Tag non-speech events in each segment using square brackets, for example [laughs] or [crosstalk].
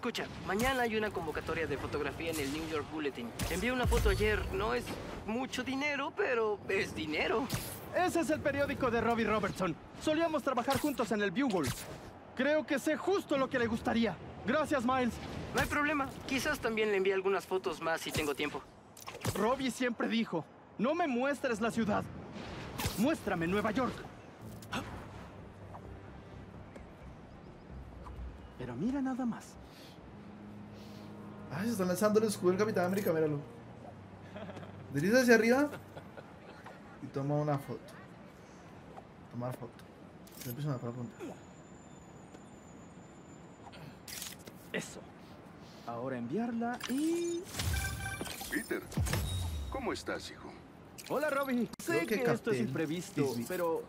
Escucha, mañana hay una convocatoria de fotografía en el New York Bulletin. Envié una foto ayer. No es mucho dinero, pero es dinero. Ese es el periódico de Robbie Robertson. Solíamos trabajar juntos en el Bugle. Creo que sé justo lo que le gustaría. Gracias, Miles. No hay problema. Quizás también le envíe algunas fotos más si tengo tiempo. Robbie siempre dijo, no me muestres la ciudad. Muéstrame Nueva York. [gasps] Pero mira nada más. Ay, se están lanzando el escudo del Capitán América, míralo. Desliza hacia arriba y toma una foto. Tomar foto. Ya empiezan a apuntar. Eso. Ahora enviarla y... Peter, ¿cómo estás, hijo? Hola, Robbie. Sé que que, esto es imprevisto, Sí, sí. pero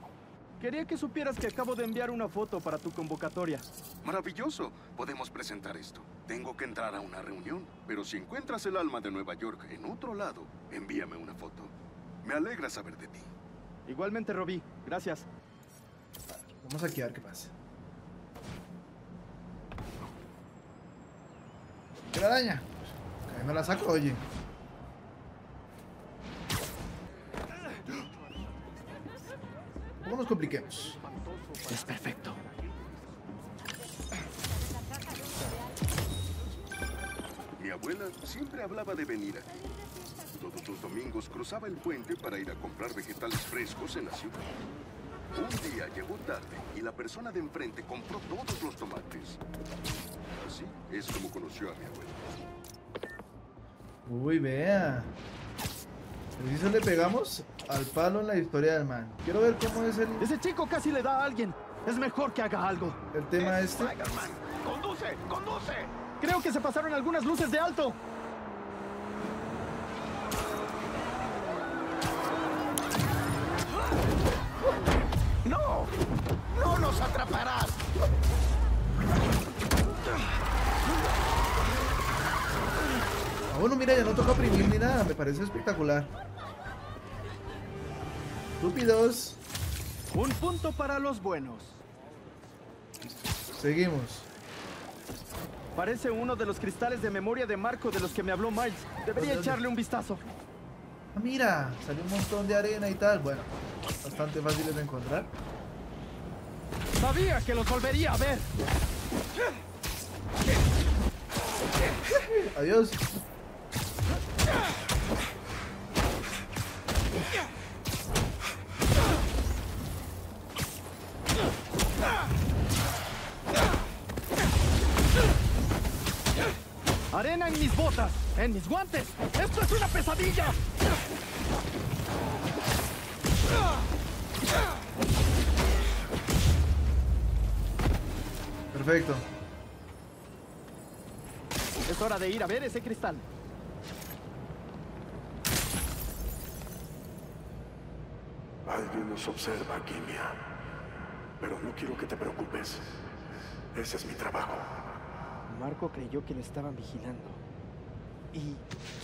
quería que supieras que acabo de enviar una foto para tu convocatoria. Maravilloso. Podemos presentar esto. Tengo que entrar a una reunión, pero si encuentras el alma de Nueva York en otro lado, envíame una foto. Me alegra saber de ti. Igualmente, Robbie. Gracias. Vamos aquí a ver qué pasa. ¿Qué la araña? Ahí me la saco, oye. No nos compliquemos. Es perfecto. Abuela siempre hablaba de venir aquí. Todos los domingos cruzaba el puente para ir a comprar vegetales frescos en la ciudad. Un día llegó tarde y la persona de enfrente compró todos los tomates. Así es como conoció a mi abuela. Uy, vea. Preciso le pegamos al palo en la historia del man. Quiero ver cómo es el, Ese chico casi le da a alguien. Es mejor que haga algo. el tema este. ¡Conduce! ¡Conduce! Creo que se pasaron algunas luces de alto. ¡No! ¡No nos atraparás! Ah, bueno, mira, ya no toca oprimir ni nada. Me parece espectacular. Estúpidos. Un punto para los buenos. Seguimos. Parece uno de los cristales de memoria de Marco de los que me habló Miles. Debería echarle un vistazo. Ah, mira, salió un montón de arena y tal. Bueno, bastante fáciles de encontrar. Sabía que los volvería a ver. Adiós. Arena en mis botas, en mis guantes. ¡Esto es una pesadilla! Perfecto. Es hora de ir a ver ese cristal. Alguien nos observa, Kimia. Pero no quiero que te preocupes. Ese es mi trabajo. Marco creyó que le estaban vigilando. ¿Y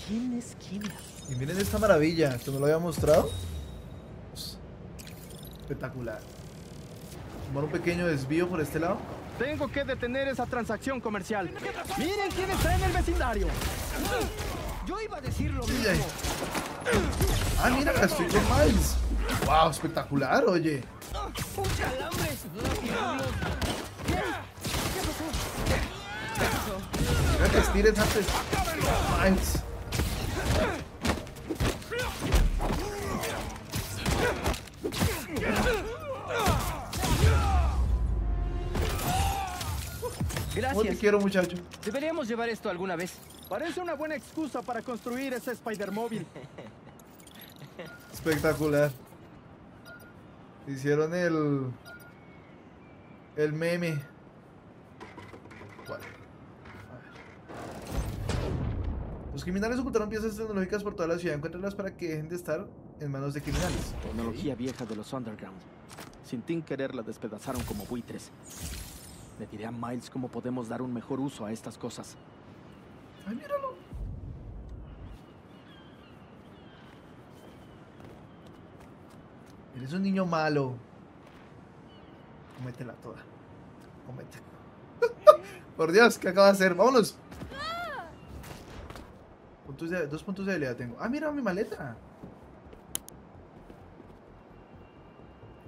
quién es Kimia? Y miren esta maravilla, que me lo había mostrado. Pues, Espectacular. Tomar un pequeño desvío por este lado. Tengo que detener esa transacción comercial. Miren quién está en el vecindario. Yo iba a decir lo mismo. Ah, mira, estoy con Miles. Wow, espectacular, oye. ¡Un calambre! Que estires antes. Miles. ¿Cómo te Gracias. quiero, muchacho? Deberíamos llevar esto alguna vez. Parece una buena excusa para construir ese Spider-Móvil. [laughs] Espectacular. Hicieron el. El meme. Bueno, Los criminales ocultaron piezas tecnológicas por toda la ciudad. Encuéntralas para que dejen de estar en manos de criminales. Tecnología vieja de los Underground. Sin tin querer la despedazaron como buitres. Le diré a Miles cómo podemos dar un mejor uso a estas cosas. Ay, míralo. Eres un niño malo. Cómetela toda. Cómetela. [laughs] Por Dios, ¿qué acaba de hacer? ¡Vámonos! Puntos de, dos puntos de habilidad tengo. Ah, mira mi maleta.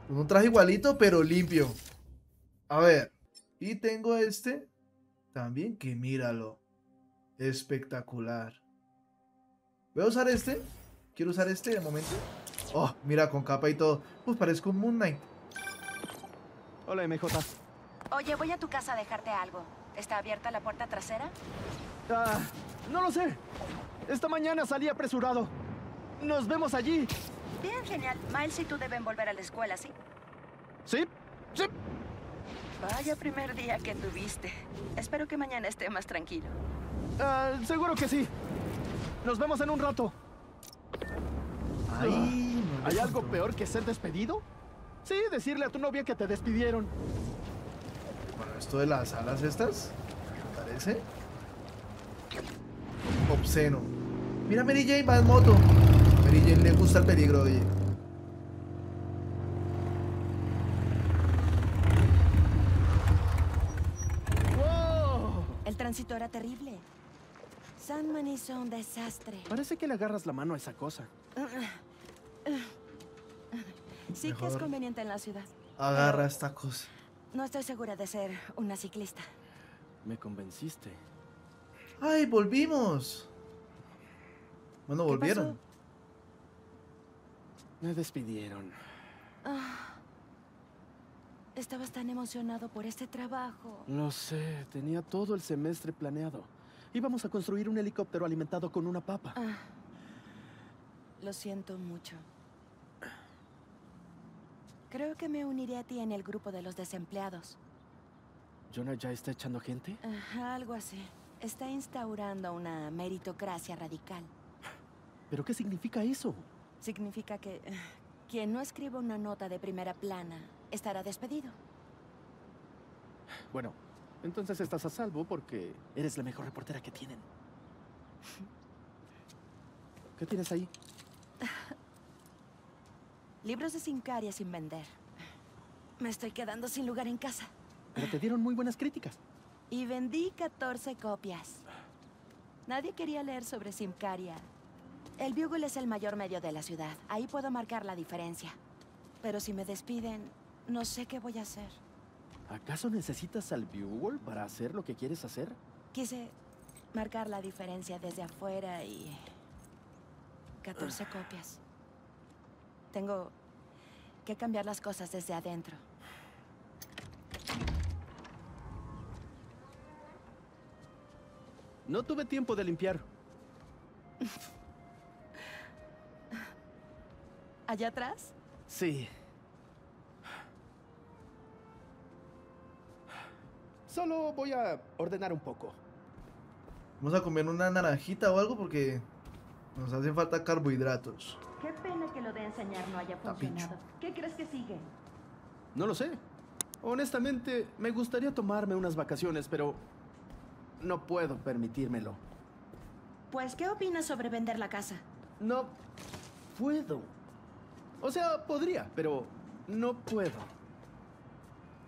Un traje igualito, pero limpio. A ver. Y tengo este. También que míralo. Espectacular. Voy a usar este. Quiero usar este de momento. Oh, mira, con capa y todo. Pues parezco un Moon Knight. Hola, MJ. Oye, voy a tu casa a dejarte algo. ¿Está abierta la puerta trasera? Ah, no lo sé. Esta mañana salí apresurado. Nos vemos allí. Bien, genial. Miles y tú deben volver a la escuela, ¿sí? ¿Sí? Sí. Vaya primer día que tuviste. Espero que mañana esté más tranquilo. Ah, seguro que sí. Nos vemos en un rato. Ay, no ¿Hay algo peor que ser despedido? Sí, decirle a tu novia que te despidieron. Bueno, esto de las alas estas, ¿me parece? Obsceno. Mira, Mary Jane va en moto. Mary Jane le gusta el peligro, oye. ¡Wow! El tránsito era terrible. Sandman hizo un desastre. Parece que le agarras la mano a esa cosa. Sí que es conveniente en la ciudad. Agarra esta cosa. No estoy segura de ser una ciclista. Me convenciste. ¡Ay, volvimos! Bueno, ¿Qué volvieron. pasó? Me despidieron. Estabas tan emocionado por este trabajo. Lo sé, tenía todo el semestre planeado. Íbamos a construir un helicóptero alimentado con una papa. Ah, lo siento mucho. Creo que me uniré a ti en el grupo de los desempleados. ¿Jonah ya está echando gente? Ajá, algo así. Está instaurando una meritocracia radical. ¿Pero qué significa eso? Significa que [sighs] quien no escriba una nota de primera plana estará despedido. Bueno, entonces estás a salvo porque eres la mejor reportera que tienen. [sighs] ¿Qué tienes ahí? [sighs] Libros de Sincaria sin vender. Me estoy quedando sin lugar en casa. Pero te dieron muy buenas críticas. Y vendí 14 copias. Nadie quería leer sobre Simcaria. El Bugle es el mayor medio de la ciudad. Ahí puedo marcar la diferencia. Pero si me despiden, no sé qué voy a hacer. ¿Acaso necesitas al Bugle para hacer lo que quieres hacer? Quise marcar la diferencia desde afuera y... 14 copias. Tengo que cambiar las cosas desde adentro. No tuve tiempo de limpiar. [laughs] ¿Allá atrás? Sí. Solo voy a ordenar un poco. Vamos a comer una naranjita o algo porque nos hacen falta carbohidratos. Qué pena que lo de enseñar no haya funcionado. ¿Qué crees que sigue? No lo sé. Honestamente, me gustaría tomarme unas vacaciones, pero no puedo permitírmelo. Pues, ¿qué opinas sobre vender la casa? No puedo. O sea, podría, pero no puedo.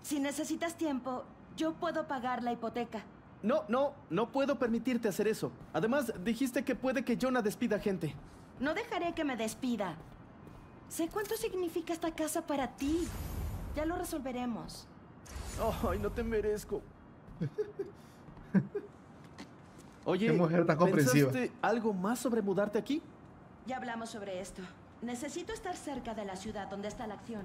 Si necesitas tiempo, yo puedo pagar la hipoteca. No, no, no puedo permitirte hacer eso. Además, dijiste que puede que Jonah despida gente. No dejaré que me despida. Sé cuánto significa esta casa para ti. Ya lo resolveremos. Ay, no te merezco. [laughs] Oye, Qué mujer tan comprensiva. ¿pensaste algo más sobre mudarte aquí? Ya hablamos sobre esto. Necesito estar cerca de la ciudad donde está la acción.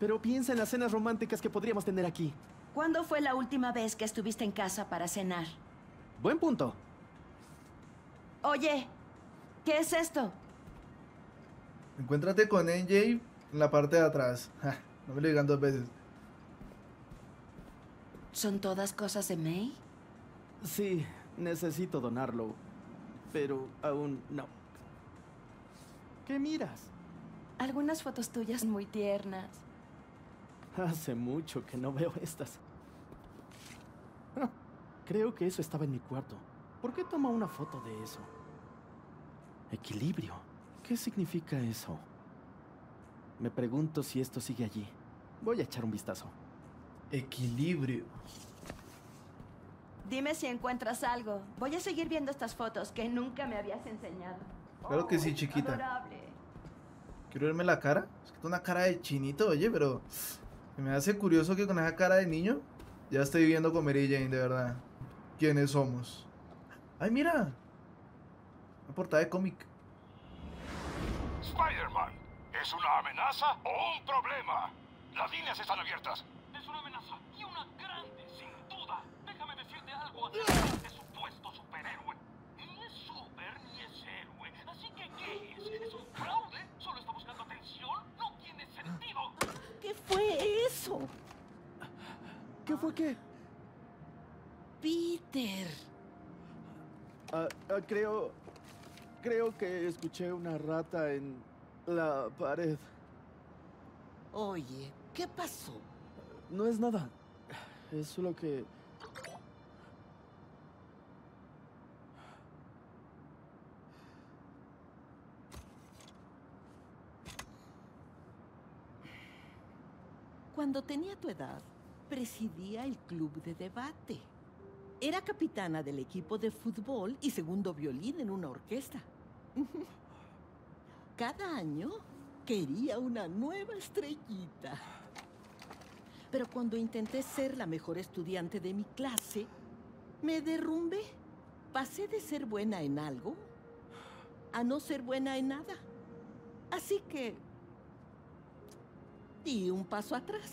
Pero piensa en las cenas románticas que podríamos tener aquí. ¿Cuándo fue la última vez que estuviste en casa para cenar? Buen punto. Oye, ¿qué es esto? Encuéntrate con NJ en la parte de atrás. [laughs] Ja, no me lo digan dos veces. ¿Son todas cosas de May? Sí, necesito donarlo. Pero aún no. ¿Qué miras? Algunas fotos tuyas muy tiernas. Hace mucho que no veo estas. Ah, creo que eso estaba en mi cuarto. ¿Por qué toma una foto de eso? Equilibrio. ¿Qué significa eso? Me pregunto si esto sigue allí. Voy a echar un vistazo. Equilibrio. Dime si encuentras algo. Voy a seguir viendo estas fotos que nunca me habías enseñado. Claro que sí, chiquita. Adorable. Quiero verme la cara. Es que tengo una cara de chinito, oye, pero se me hace curioso que con esa cara de niño ya estoy viviendo con Mary Jane, de verdad. ¿Quiénes somos? ¡Ay, mira! Una portada de cómic. Spider-Man, ¿es una amenaza o un problema? Las líneas están abiertas. Es una amenaza y una grande, sin duda. Déjame decirte algo acerca de este supuesto superhéroe. Ni es super ni es héroe. Así que, ¿qué es? ¿Es un fraude? ¿Solo está buscando atención? No tiene sentido. ¿Qué fue eso? ¿Qué fue qué? Peter. Ah, ah, creo. Creo que escuché una rata en la pared. Oye, ¿qué pasó? No es nada. Es solo que. Cuando tenía tu edad, presidía el club de debate. Era capitana del equipo de fútbol y segundo violín en una orquesta. [laughs] Cada año quería una nueva estrellita. Pero cuando intenté ser la mejor estudiante de mi clase, me derrumbé. Pasé de ser buena en algo a no ser buena en nada. Así que di un paso atrás.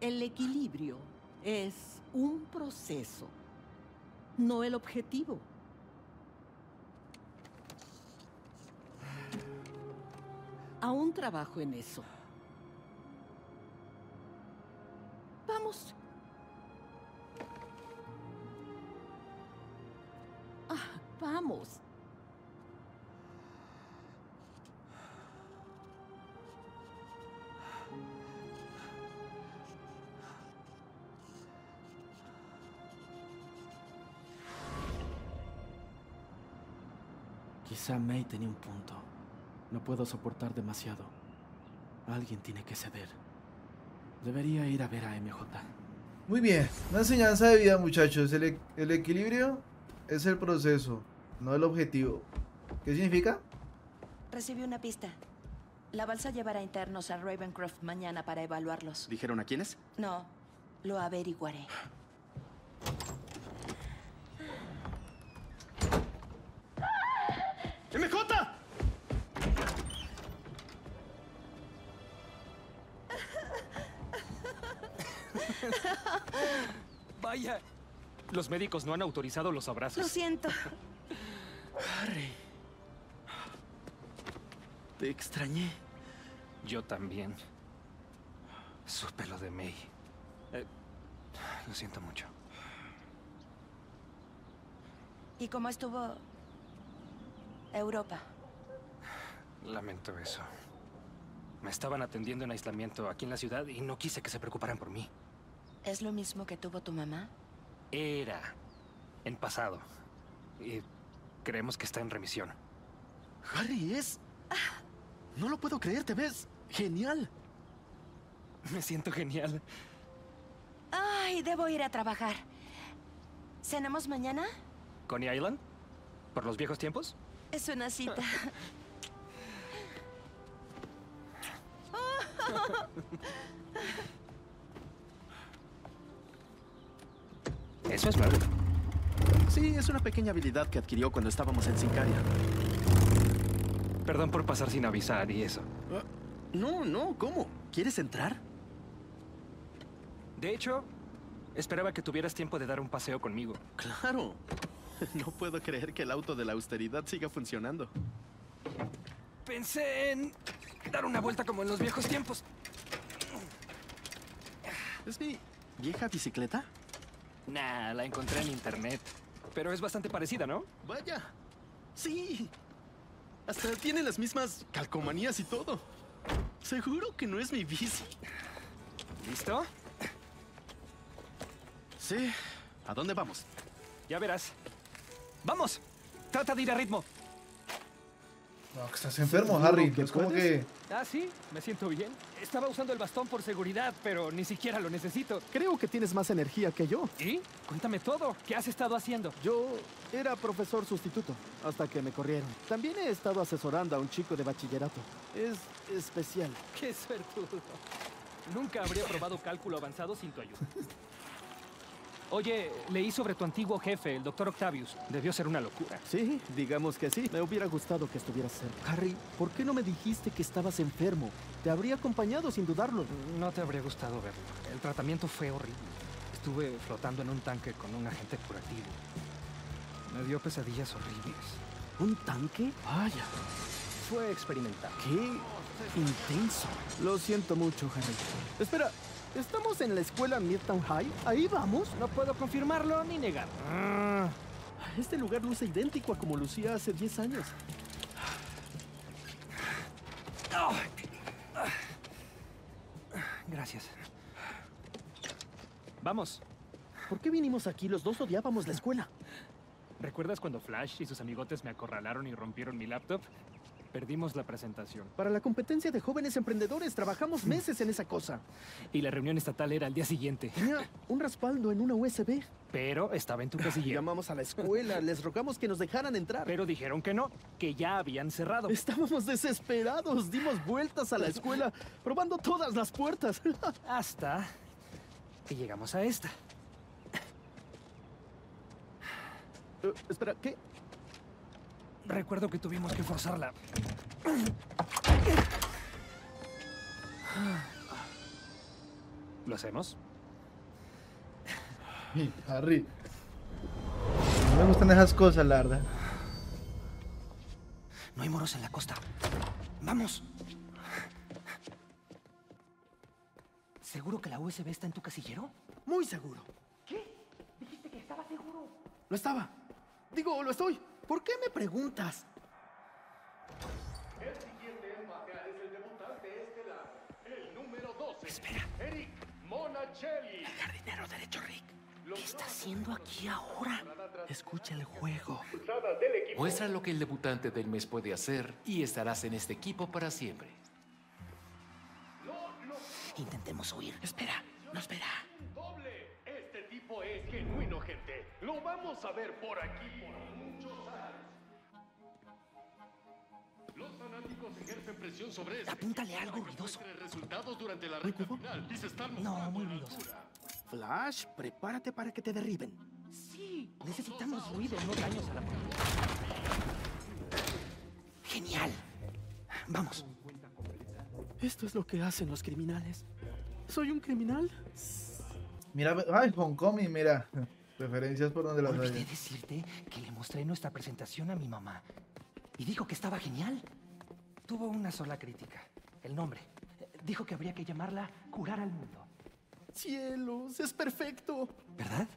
El equilibrio es un proceso, no el objetivo. Aún trabajo en eso. Vamos. Ah, vamos. Quizá May tenía un punto. No puedo soportar demasiado. Alguien tiene que ceder. Debería ir a ver a MJ. Muy bien, una enseñanza de vida, muchachos. El, e- el equilibrio es el proceso, no el objetivo. ¿Qué significa? Recibí una pista. La balsa llevará internos a Ravencroft mañana para evaluarlos. ¿Dijeron a quiénes? No, lo averiguaré. [gasps] ¡MJ! [laughs] Vaya. Los médicos no han autorizado los Lo abrazos. siento. Harry. Te extrañé. Yo también. Supe lo de May. Eh, lo siento mucho. ¿Y cómo estuvo Europa? Lamento eso. Me estaban atendiendo en aislamiento aquí en la ciudad y no quise que se preocuparan por mí. ¿Es lo mismo que tuvo tu mamá? Era en pasado. Y creemos que está en remisión. Harry, es... No lo puedo creer, te ves genial. Me siento genial. Ay, debo ir a trabajar. ¿Cenamos mañana? ¿Coney Island? ¿Por los viejos tiempos? Es una cita. Eso es nuevo. Sí, es una pequeña habilidad que adquirió cuando estábamos en Sincaria. Perdón por pasar sin avisar y eso. Ah, no, no, ¿cómo? ¿Quieres entrar? De hecho, esperaba que tuvieras tiempo de dar un paseo conmigo. Claro. [laughs] No puedo creer que el auto de la austeridad siga funcionando. Pensé en dar una vuelta como en los viejos tiempos. ¿Es mi vieja bicicleta? Nah, la encontré en internet. Pero es bastante parecida, ¿no? Vaya. Sí. Hasta tiene las mismas calcomanías y todo. ¿Seguro que no es mi bici? ¿Listo? Sí. ¿A dónde vamos? Ya verás. ¡Vamos! Trata de ir a ritmo. No, que estás enfermo, ¿Seguro Harry. que es como que Ah, sí, me siento bien. Estaba usando el bastón por seguridad, pero ni siquiera lo necesito. Creo que tienes más energía que yo. ¿Y? Cuéntame todo. ¿Qué has estado haciendo? Yo era profesor sustituto hasta que me corrieron. También he estado asesorando a un chico de bachillerato. Es especial. ¡Qué suertudo! Nunca habría probado cálculo avanzado sin tu ayuda. [laughs] Oye, leí sobre tu antiguo jefe, el doctor Octavius. Debió ser una locura. Sí, digamos que sí. Me hubiera gustado que estuvieras cerca. Harry, ¿por qué no me dijiste que estabas enfermo? Te habría acompañado sin dudarlo. No te habría gustado verlo. El tratamiento fue horrible. Estuve flotando en un tanque con un agente curativo. Me dio pesadillas horribles. ¿Un tanque? Vaya. Fue experimental. Qué intenso. Lo siento mucho, Harry. Espera, ¿estamos en la escuela Midtown High? ¿Ahí vamos? No puedo confirmarlo ni negarlo. Ah, este lugar luce idéntico a como lucía hace 10 años. Gracias. Vamos. ¿Por qué vinimos aquí? Los dos odiábamos la escuela. ¿Recuerdas cuando Flash y sus amigotes me acorralaron y rompieron mi laptop? Perdimos la presentación. Para la competencia de jóvenes emprendedores trabajamos meses en esa cosa. Y la reunión estatal era al día siguiente. Tenía un respaldo en una USB. Pero estaba en tu casillero. Llamamos a la escuela, [laughs] les rogamos que nos dejaran entrar. Pero dijeron que no, que ya habían cerrado. Estábamos desesperados, dimos vueltas a la escuela, probando todas las puertas. [laughs] Hasta que llegamos a esta. Eh, espera, ¿qué? Recuerdo que tuvimos que forzarla. ¿Lo hacemos? Y, Harry. No me gustan esas cosas, la verdad. No hay moros en la costa. ¡Vamos! ¿Seguro que la USB está en tu casillero? Muy seguro. ¿Qué? Dijiste que estaba seguro. Lo estaba. Digo, lo estoy. ¿Por qué me preguntas? El siguiente en batear es el debutante estelar, el número 12. Espera. Eric Monachelli. El jardinero derecho, Rick. ¿Qué está haciendo aquí ahora? Escucha el juego. Muestra lo que el debutante del mes puede hacer y estarás en este equipo para siempre. Intentemos huir. Espera, no espera. Doble. Este tipo es Lo vamos a ver por aquí por muchos años. Los fanáticos ejercen presión sobre este. Apúntale algo ruidoso. resultados durante la recta cubo? final y se están No, muy ruidoso. Flash, prepárate para que te derriben. Sí, necesitamos ruido, no daños a la comunidad. Genial. Vamos. Esto es lo que hacen los criminales. ¿Soy un criminal? Mira, ay, Homecoming, mira. Referencias por donde las Olvidé hay. decirte que le mostré nuestra presentación a mi mamá. Y dijo que estaba genial. Tuvo una sola crítica. El nombre. Dijo que habría que llamarla Curar al Mundo. Cielos, es perfecto. ¿Verdad?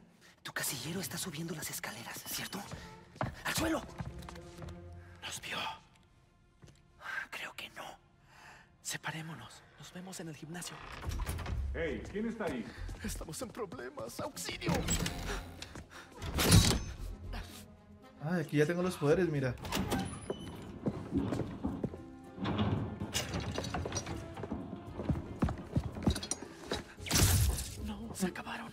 Tu casillero está subiendo las escaleras, ¿cierto? ¡Al suelo! Nos vio. Creo que no. Separémonos. Nos vemos en el gimnasio. Hey, ¿quién está ahí? Estamos en problemas. ¡Auxilio! Ay, aquí ya tengo los poderes, mira. No, se acabaron.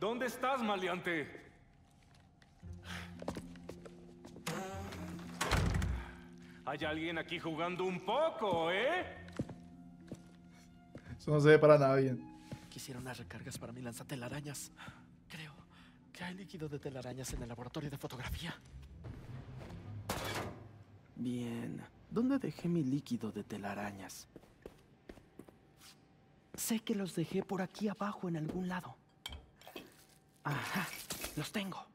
¿Dónde estás, maleante? Hay alguien aquí jugando un poco, ¿eh? Eso no se ve para nada bien. Quisiera unas recargas para mi lanzatelarañas. Creo que hay líquido de telarañas en el laboratorio de fotografía. Bien. ¿Dónde dejé mi líquido de telarañas? Sé que los dejé por aquí abajo en algún lado. Ajá, los tengo.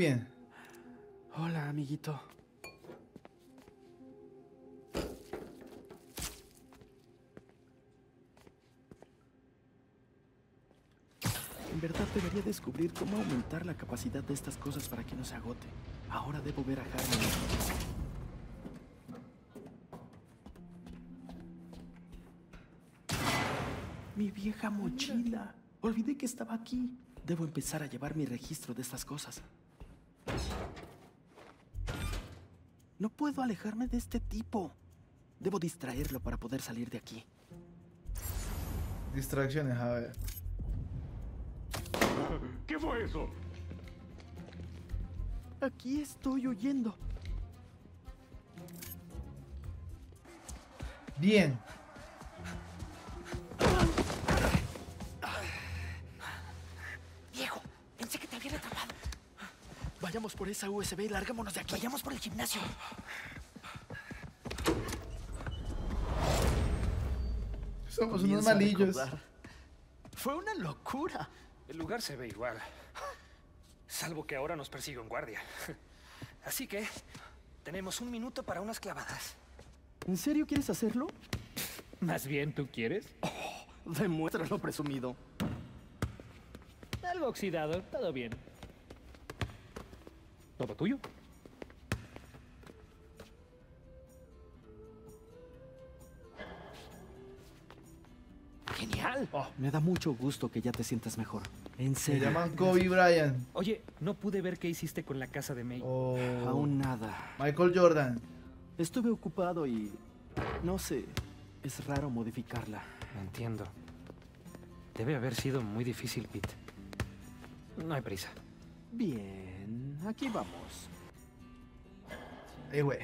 Bien. Hola, amiguito. En verdad debería descubrir cómo aumentar la capacidad de estas cosas para que no se agote. Ahora debo ver a Harmony. Mi vieja mochila. Olvidé que estaba aquí. Debo empezar a llevar mi registro de estas cosas. No puedo alejarme de este tipo. Debo distraerlo para poder salir de aquí. Distracciones, a ver. ¿Qué fue eso? Aquí estoy huyendo. Bien. Vayamos por esa USB y largámonos de aquí. Vayamos por el gimnasio. Somos unos malillos. Fue una locura. El lugar se ve igual. Salvo que ahora nos persigue un guardia. Así que tenemos un minuto para unas clavadas. ¿En serio quieres hacerlo? Más bien, ¿tú quieres? Demuéstralo, presumido. Algo oxidado, todo bien. ¿Todo tuyo? Genial. Me da mucho gusto que ya te sientas mejor. En Se serio. llaman Kobe Bryant Oye, no pude ver qué hiciste con la casa de May. o Aún nada. Michael Jordan. Estuve ocupado y... No sé. Es raro modificarla. Entiendo. Debe haber sido muy difícil, Pete. No hay prisa. Bien, aquí vamos. Eh, güey.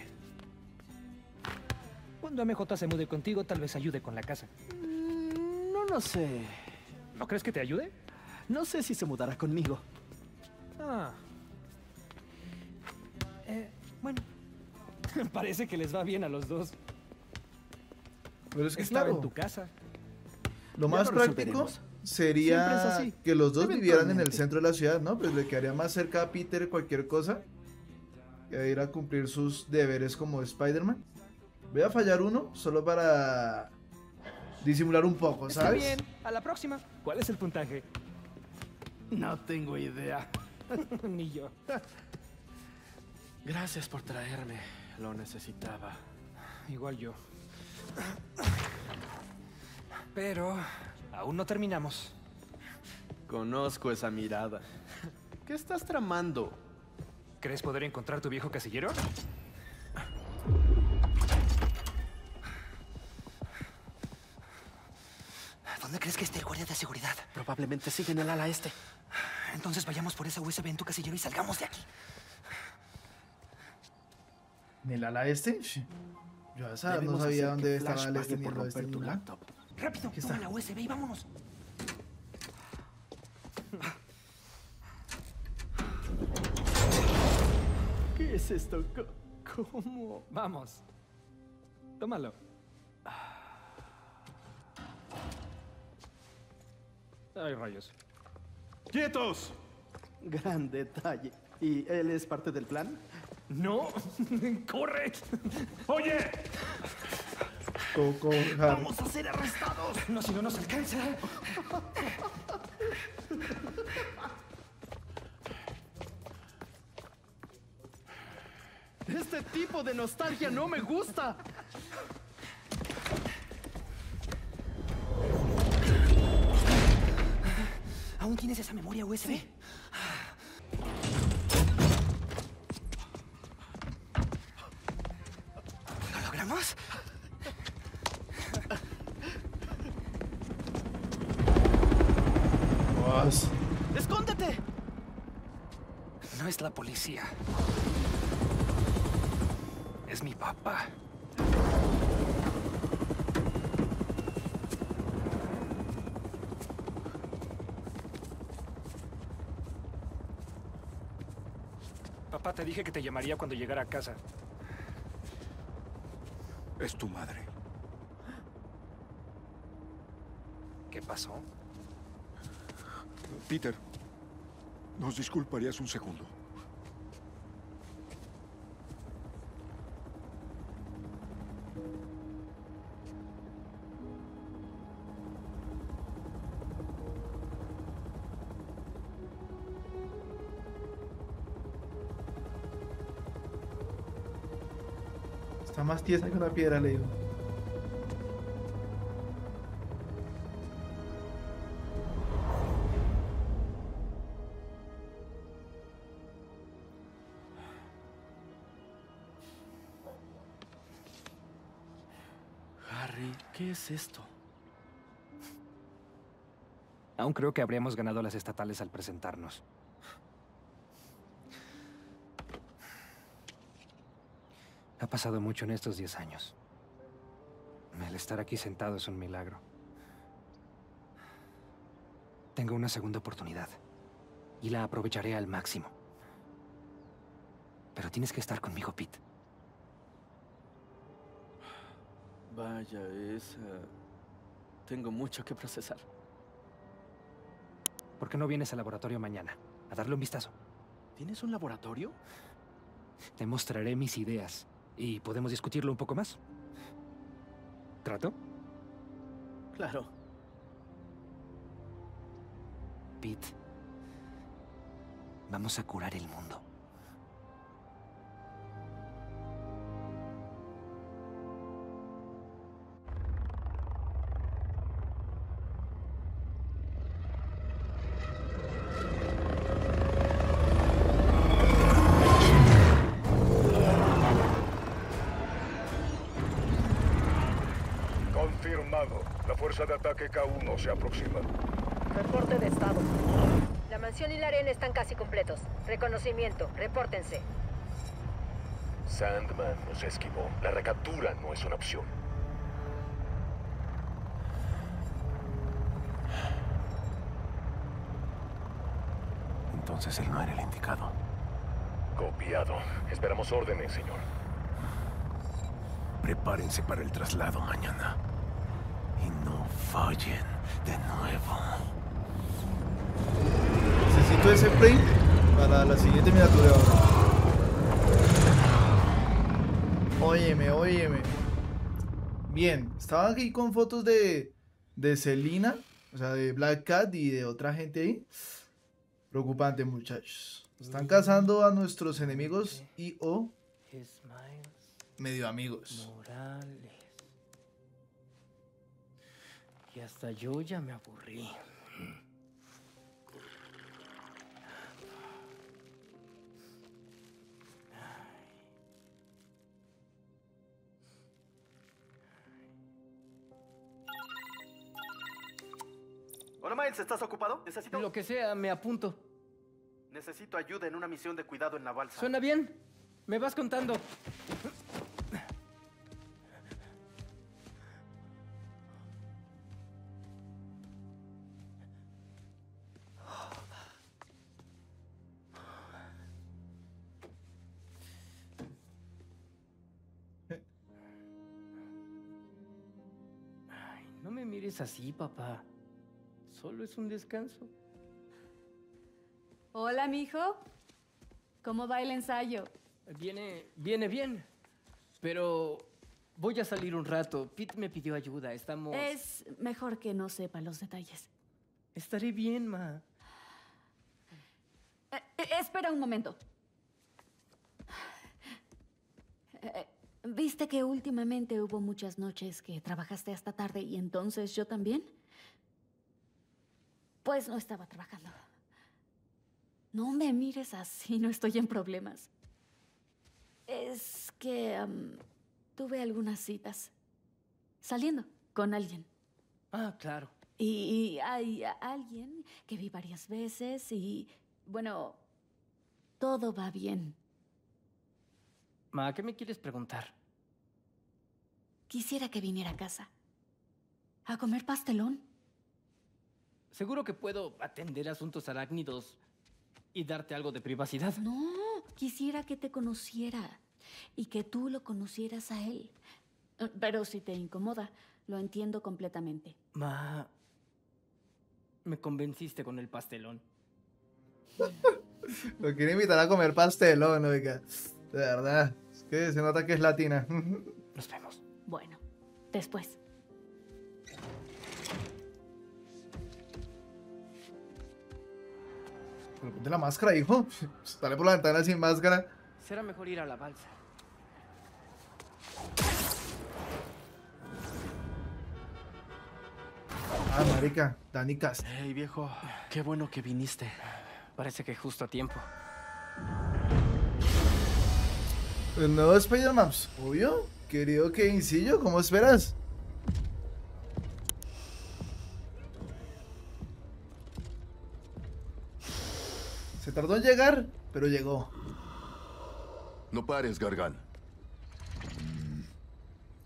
Cuando MJ se mude contigo, tal vez ayude con la casa. Mm, No lo sé. ¿No crees que te ayude? No sé si se mudará conmigo. Ah. Eh, bueno. [laughs] Parece que les va bien a los dos. Pero es que Estaba claro, en tu casa. lo Ya más lo práctico sería así. que los dos vivieran en el centro de la ciudad, ¿no? Pues le quedaría más cerca a Peter cualquier cosa que ir a cumplir sus deberes como Spider-Man. Voy a fallar uno solo para disimular un poco, Está ¿sabes? bien. A la próxima. ¿Cuál es el puntaje? No tengo idea. [laughs] Ni yo. Gracias por traerme. Lo necesitaba. Igual yo. Pero aún no terminamos. Conozco esa mirada. ¿Qué estás tramando? ¿Crees poder encontrar tu viejo casillero? ¿Dónde crees que esté el guardia de seguridad? Probablemente sigue en el ala este. Entonces vayamos por esa USB en tu casillero y salgamos de aquí. ¿En el ala este? Yo esa no sabía dónde estaba el este ni por el ni tu laptop. Rápido, toma está. la USB y vámonos. ¿Qué es esto? ¿Cómo? Vamos. Tómalo. Ay, rayos. ¡Quietos! Gran detalle. ¿Y él es parte del plan? ¡No! [laughs] ¡Corre! ¡Oye! Harry. ¡Vamos a ser arrestados! No, si no nos alcanza. Este tipo de nostalgia no me gusta. ¿Aún tienes esa memoria USB? ¿Lo logramos? Vas. ¡Escóndete! No es la policía. Es mi papá. Papá, te dije que te llamaría cuando llegara a casa. Es tu madre. ¿Qué pasó? Peter, ¿nos disculparías un segundo? Tiesa que una piedra, le digo. Harry, ¿qué es esto? Aún creo que habríamos ganado las estatales al presentarnos. Ha pasado mucho en estos 10 años. El estar aquí sentado es un milagro. Tengo una segunda oportunidad. Y la aprovecharé al máximo. Pero tienes que estar conmigo, Pete. Vaya, es... eh, Tengo mucho que procesar. ¿Por qué no vienes al laboratorio mañana? A darle un vistazo. ¿Tienes un laboratorio? Te mostraré mis ideas. Y podemos discutirlo un poco más. ¿Trato? Claro. Pete. Vamos a curar el mundo. Ataque K1 se aproxima. Reporte de estado. La mansión y la arena están casi completos. Reconocimiento, repórtense. Sandman nos esquivó. La recaptura no es una opción. Entonces él no era el indicado. Copiado. Esperamos órdenes, señor. Prepárense para el traslado mañana. Y no fallen de nuevo. Necesito ese print para la siguiente miniatura. Óyeme, óyeme. Bien, estaba aquí con fotos de, de Selina, o sea, de Black Cat y de otra gente ahí. Preocupante, muchachos. Están cazando a nuestros enemigos y o medio amigos. Morales. Y hasta yo ya me aburrí. Hola, Miles, ¿estás ocupado? Necesito... Lo que sea, me apunto. Necesito ayuda en una misión de cuidado en la balsa. ¿Suena bien? Me vas contando. Mires así, papá. Solo es un descanso. Hola, mijo. ¿Cómo va el ensayo? Viene, viene bien. Pero voy a salir un rato. Pete me pidió ayuda. Estamos. Es mejor que no sepa los detalles. Estaré bien, ma. Eh, eh, espera un momento. Eh, ¿Viste que últimamente hubo muchas noches que trabajaste hasta tarde y entonces yo también? Pues no estaba trabajando. No me mires así, no estoy en problemas. Es que tuve algunas citas. Saliendo con alguien. Ah, claro. Y hay alguien que vi varias veces y, bueno, todo va bien. Ma, ¿qué me quieres preguntar? Quisiera que viniera a casa. A comer pastelón. Seguro que puedo atender asuntos arácnidos y darte algo de privacidad. No, quisiera que te conociera y que tú lo conocieras a él. Pero si te incomoda, lo entiendo completamente. Ma, me convenciste con el pastelón. [laughs] Lo quiere invitar a comer pastelón, oiga. De verdad que se nota que es latina. Nos vemos. Bueno, después. Pero ponte la máscara, hijo. Sale por la ventana sin máscara. Será mejor ir a la balsa. Ah, marica, Danicas. Hey, viejo, qué bueno que viniste. Parece que justo a tiempo. El nuevo Spider-Man, pues, obvio. Querido Kevincillo, ¿cómo esperas? Se tardó en llegar, pero llegó. No pares, Gargan.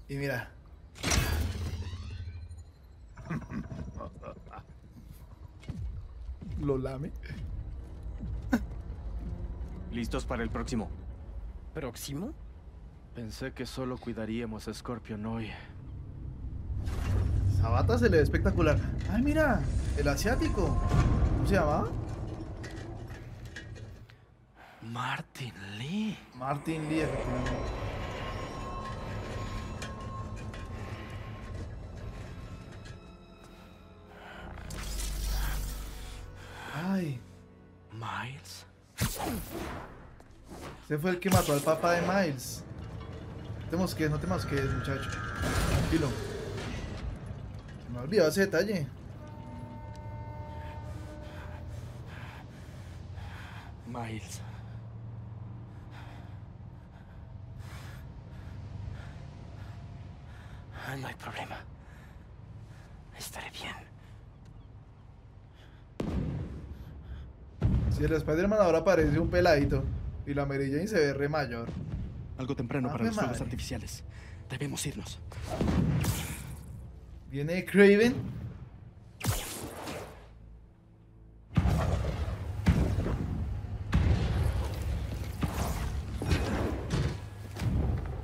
Y mira. [laughs] Lo lame. ¿Listos para el próximo? ¿Próximo? Pensé que solo cuidaríamos a Scorpion hoy. Sabata se le ve espectacular. Ay, mira, el asiático. ¿Cómo se llama? Martin Lee. Martin Lee. efectivamente. Ay, Miles. Ese fue el que mató al papá de Miles. No te mosques, no te mosques, muchacho. Tranquilo. Se me ha olvidado ese detalle. Miles. Ah, no hay problema. Estaré bien. Si el Spider-Man ahora parece un peladito. Y la Mary Jane se ve re mayor. Algo temprano para Ave los fuegos artificiales. Debemos irnos. Viene Craven.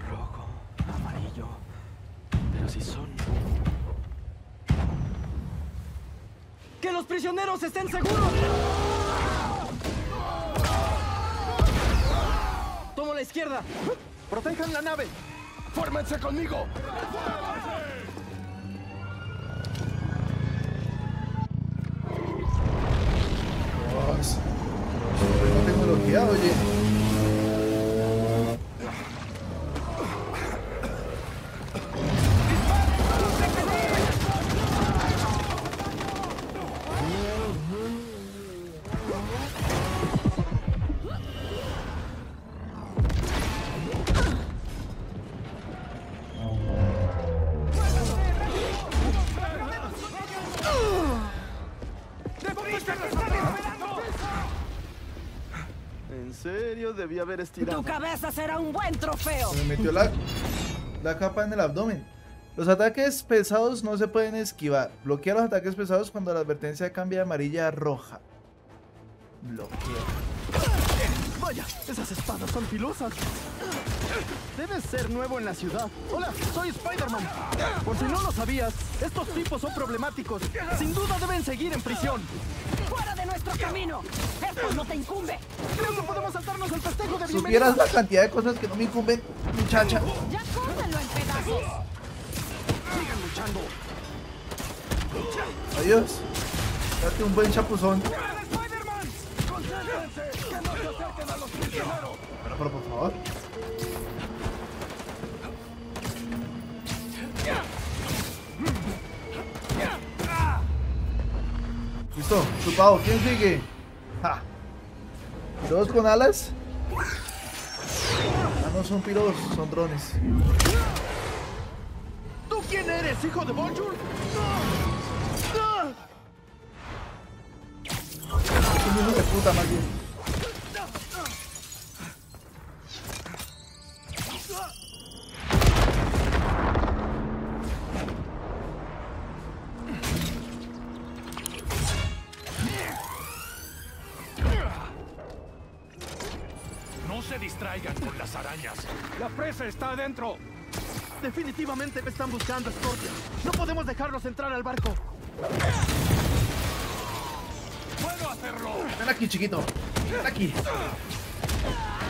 Rojo, amarillo. Pero si son. ¡Que los prisioneros estén seguros! Izquierda. ¡Protejan la nave! ¡Fórmense conmigo! Dios. Buena tecnología, oye. Haber estirado. Tu cabeza será un buen trofeo. Se me metió la, la capa en el abdomen. Los ataques pesados no se pueden esquivar. Bloquea los ataques pesados cuando la advertencia cambia de amarilla a roja. Bloquea. Vaya, esas espadas son filosas. Debes ser nuevo en la ciudad. Hola, soy Spider-Man. Por si no lo sabías, estos tipos son problemáticos. Sin duda deben seguir en prisión. ¡Fuera nuestro camino! ¡Esto no te incumbe! Creo que podemos saltarnos el festejo de bienvenida. Supieras la cantidad de cosas que no me incumben, muchacha. ¡Ya córtalo en pedazos! Sigan luchando. Adiós. Date un buen chapuzón. ¡Spider-Man! ¡Concéntrense! ¡Que no se acerquen a los prisioneros! Pero, pero por favor. Listo, chupado. ¿Quién sigue? Ja. ¿Piros con alas? Ah, no son piros, son drones. ¿Tú quién eres, hijo de Bonjour? Es un hijo de puta, más bien. Definitivamente me están buscando, Scorpion. No podemos dejarlos entrar al barco. ¡Puedo hacerlo! Ven aquí, chiquito. Ven aquí.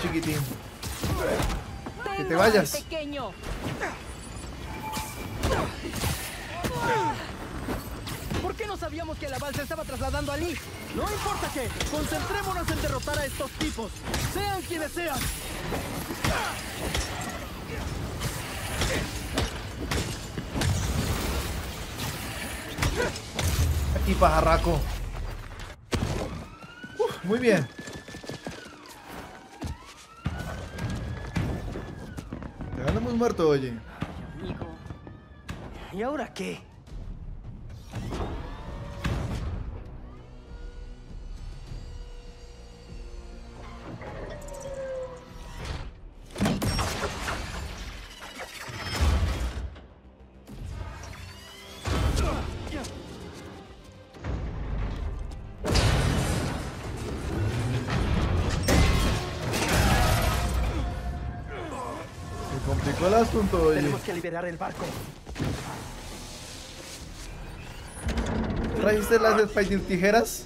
Chiquitín. Que te vayas. pequeño. ¿Por qué no sabíamos que la balsa estaba trasladando a Lee? No importa qué, concentrémonos en derrotar a estos tipos, sean quienes sean. Aquí, pajarraco. Muy bien. Ya andamos muerto, oye. Amigo. ¿Y ahora qué? Tenemos que liberar el barco. ¿Trajiste las Spider tijeras?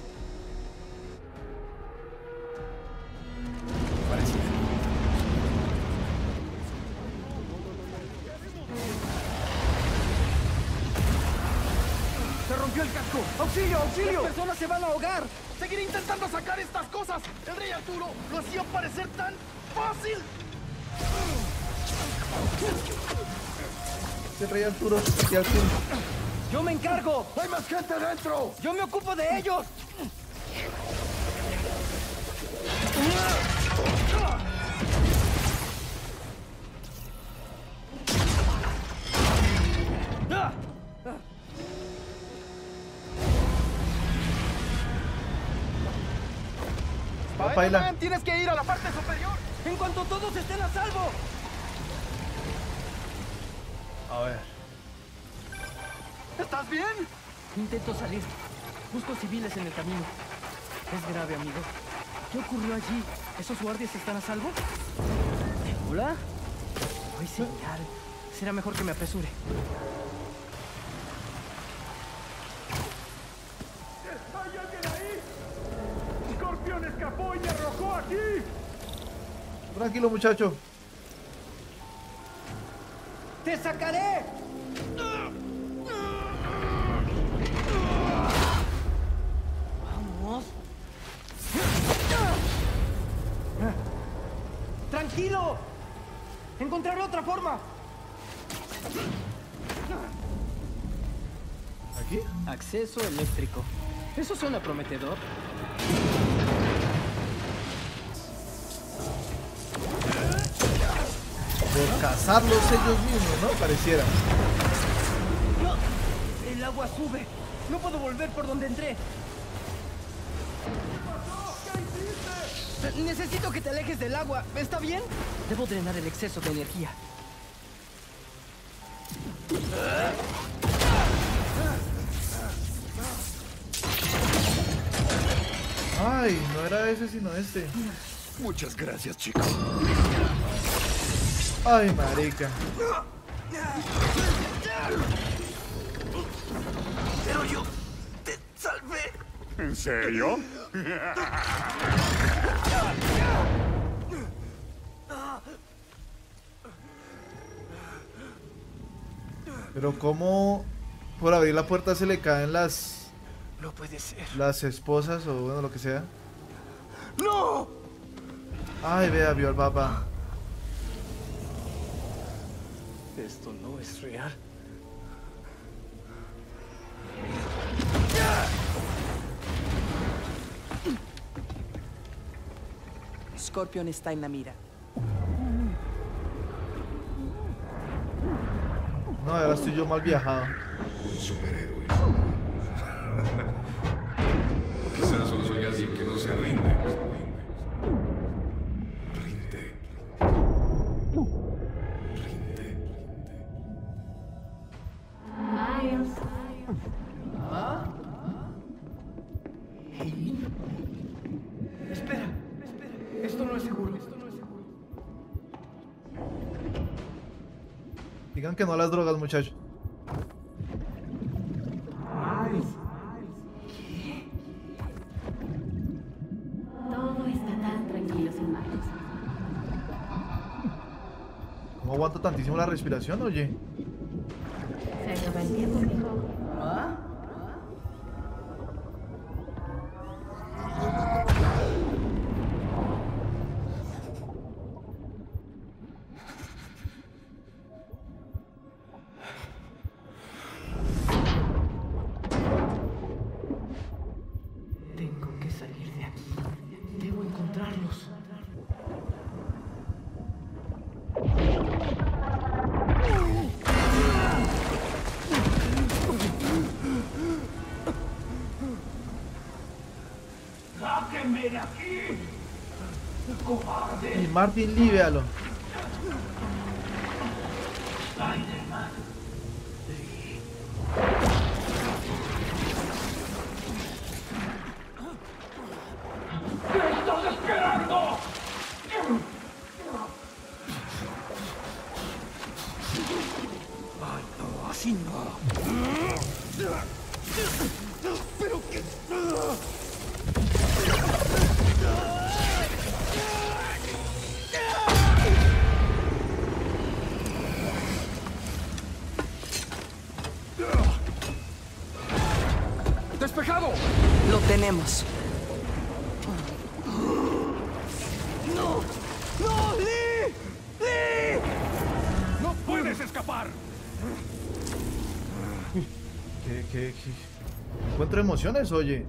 ¡Se rompió el casco! ¡Auxilio, auxilio! ¡Las personas se van a ahogar! ¡Seguiré intentando sacar estas cosas! ¡El rey Arturo lo hacía parecer tan fácil! Se rey Arturo y al fin. ¡Yo me encargo! ¡Hay más gente dentro! ¡Yo me ocupo de ellos! Spider-Man, ¡Tienes que ir a la parte superior! ¡En cuanto todos estén a salvo! A ver. ¿Estás bien? Intento salir. Busco civiles en el camino. Es grave, amigo. ¿Qué ocurrió allí? ¿Esos guardias están a salvo? ¿Hola? No hay señal. Será mejor que me apresure. ¿Hay alguien ahí? ¡Scorpion escapó y me arrojó aquí! Tranquilo, muchacho. ¡Te sacaré! Vamos. ¡Tranquilo! Encontraré otra forma. ¿Aquí? Acceso eléctrico. Eso suena prometedor. Cazarlos ellos mismos, ¿no? Pareciera. ¡No! El agua sube. No puedo volver por donde entré. Necesito que te alejes del agua. ¿Está bien? Debo drenar el exceso de energía. Ay, no era ese, sino este. Muchas gracias, chico. Ay, marica. Pero yo te salvé. ¿En serio? Pero cómo por abrir la puerta se le caen las No puede ser. las esposas o bueno lo que sea. ¡No! Ay, vea, vio al papá. Esto no es real. Scorpion está en la mira. No, ahora estoy yo mal viajado. Superhéroe. [laughs] Quizás solo soy alguien que no se. Rinde. Que no las drogas, muchachos. Todo está tan tranquilo sin. ¿Cómo aguanto tantísimo la respiración, oye? Se acaba el tiempo. Martin Lee. ¿Qué, qué, qué? Encuentro emociones, oye.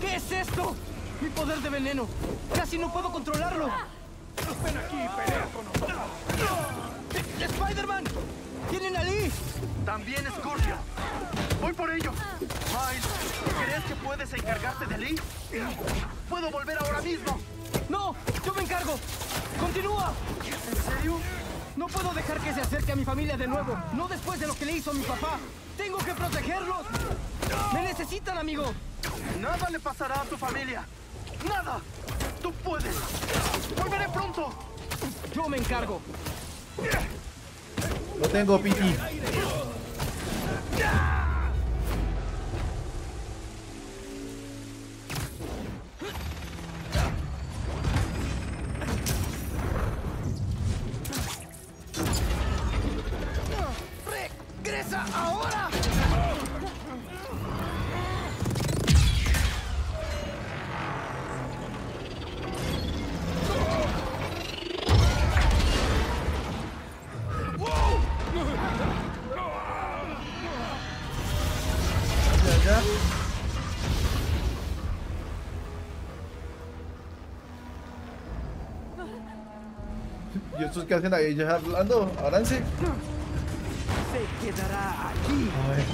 ¿Qué es esto? Mi poder de veneno. Casi no puedo controlarlo. Ven aquí, pelea con nosotros. ¡Eh, ¡Spider-Man! ¡Tienen a Lee! También Scorpion. Voy por ellos. Miles, ¿crees que puedes encargarte de Lee? Puedo volver ahora mismo. ¡No! ¡Yo me encargo! ¡Continúa! ¿En serio? No puedo dejar que se acerque a mi familia de nuevo. No después de lo que le hizo a mi papá. ¡Tengo que protegerlos! ¡Me necesitan, amigo! Nada le pasará a tu familia. ¡Nada! ¡Tú puedes! ¡Volveré pronto! Yo me encargo. Lo tengo, Piti. Ahora! Ya, ya. ¿Y estos qué hacen ahí? ¿Ya hablando? ¿Avance? Quedará aquí. A ver.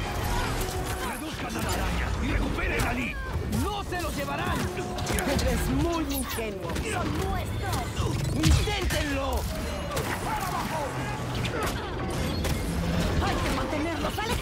Reduzcan a la araña y recuperen a Lee. ¡No se los llevarán! Eres muy ingenuo. ¡Son nuestros! ¡Inténtenlo! ¡Hay que mantenerlos alejados!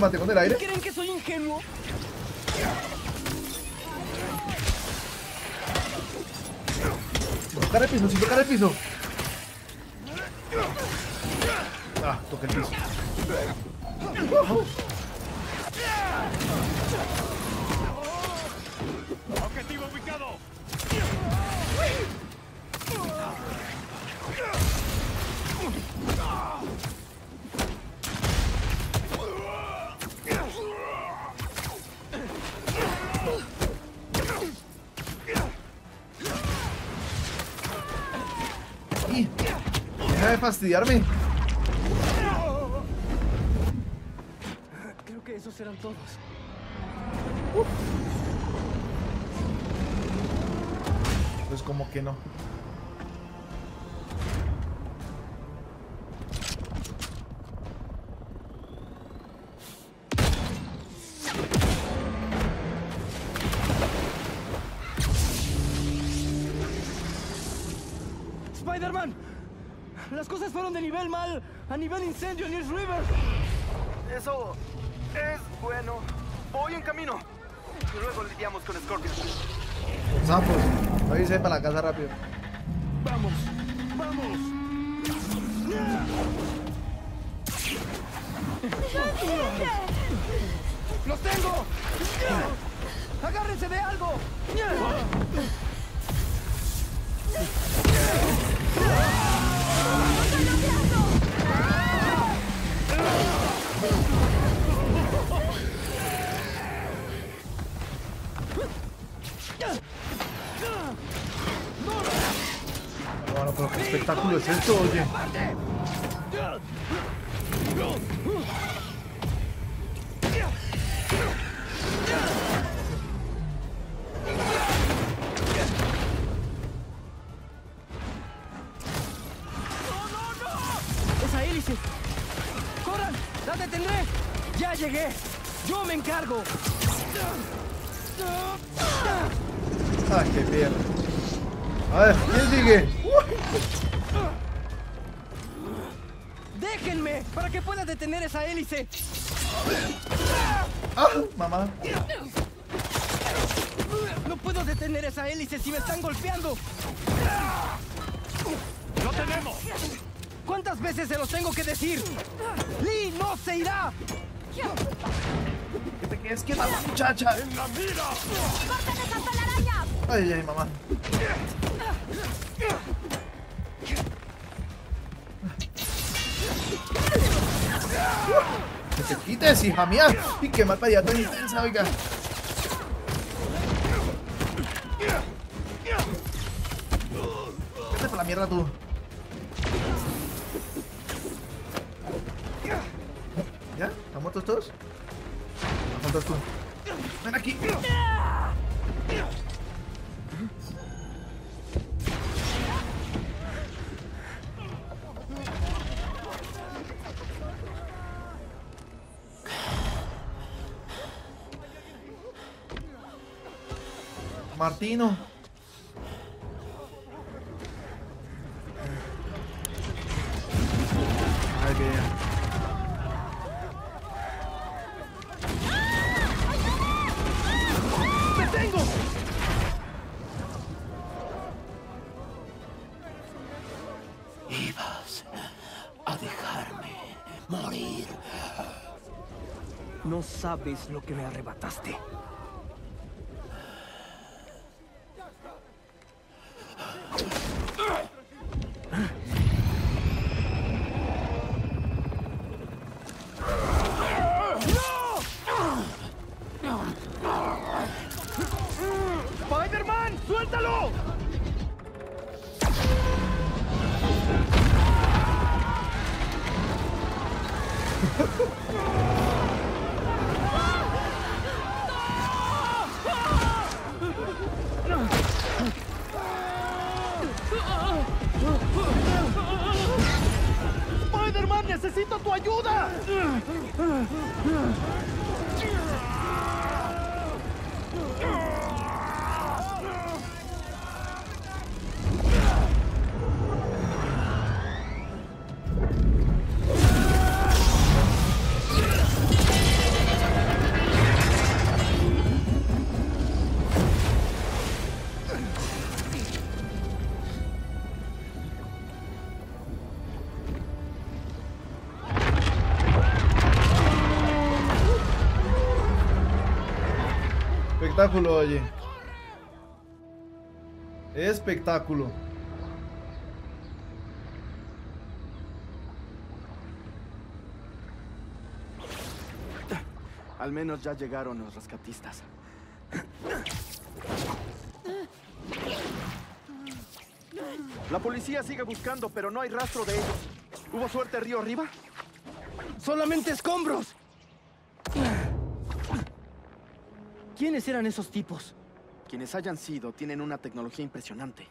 Lo maté con el aire? ¿Creen que soy ingenuo? Tocar el piso, sin tocar el piso. Fastidiarme. Cosas fueron de nivel mal a nivel incendio en East River. Eso es bueno. Voy en camino. Y luego lidiamos con Scorpion. Sapos. Váyanse para la casa rápido. Vamos, vamos. ¡Los tengo! ¡Agárrense de algo! espetaculo, acertou, gente. Esa hélice! ¡Ah! Mamá. ¡No puedo detener esa hélice si me están golpeando! ¡Lo tenemos! ¿Cuántas veces se los tengo que decir? ¡Lee no se irá! Que te quedes quieta, muchacha. ¡En la mira! ¡Corten esas telarañas! Ay, ay, mamá. Que te quites, hija mía. Y qué mal pedida tan intensa, oiga. Vete por la mierda tú. ¿Ya? ¿Están muertos todos? ¿Están muertos tú? Martino. Ay, bien. ¡Me tengo! Ibas a dejarme morir. No sabes lo que me arrebataste. Espectáculo, oye. Espectáculo. Al menos ya llegaron los rescatistas. La policía sigue buscando, pero no hay rastro de ellos. ¿Hubo suerte río arriba? ¡Solamente escombros! ¿Quiénes eran esos tipos? Quienes hayan sido tienen una tecnología impresionante.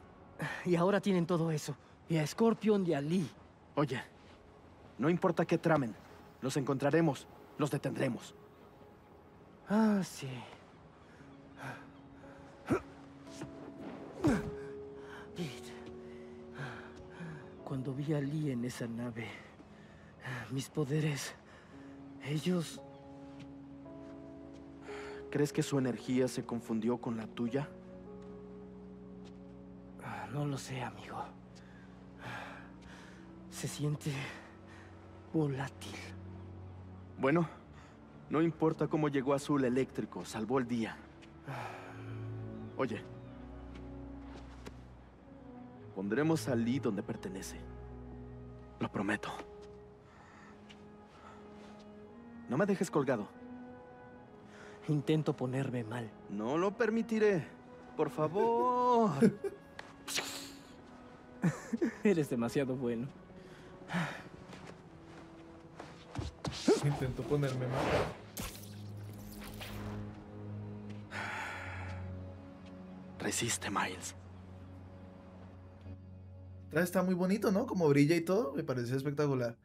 Y ahora tienen todo eso. Y a Scorpion y a Lee. Oye, no importa qué tramen, los encontraremos, los detendremos. Ah, sí. Pete. Cuando vi a Lee en esa nave, mis poderes, ellos... ¿Crees que su energía se confundió con la tuya? Ah, No lo sé, amigo. Se siente volátil. Bueno, no importa cómo llegó Azul Eléctrico, salvó el día. Oye, pondremos a Lee donde pertenece. Lo prometo. No me dejes colgado. Intento ponerme mal. No lo permitiré. Por favor. [laughs] Eres demasiado bueno. Intento ponerme mal. Resiste, Miles. El traje está muy bonito, ¿no? Como brilla y todo, me parece espectacular.